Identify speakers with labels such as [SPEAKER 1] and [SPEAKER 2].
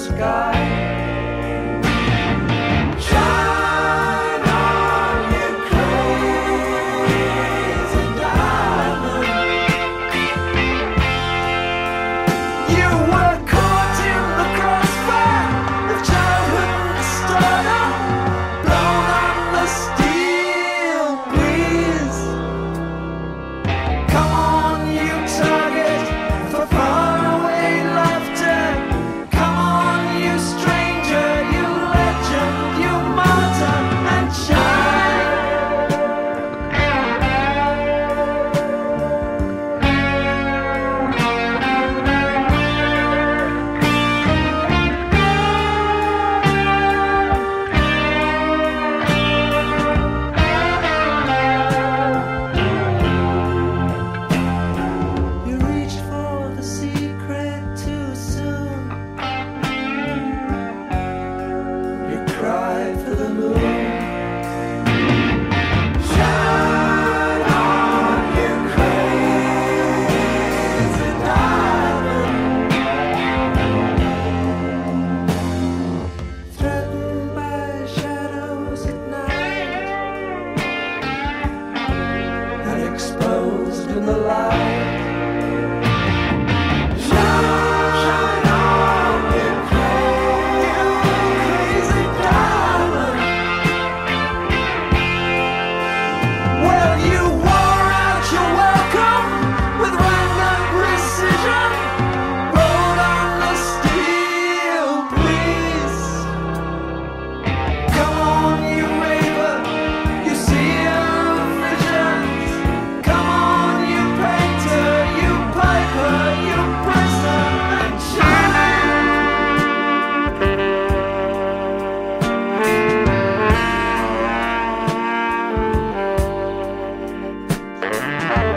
[SPEAKER 1] sky. the light. Bye.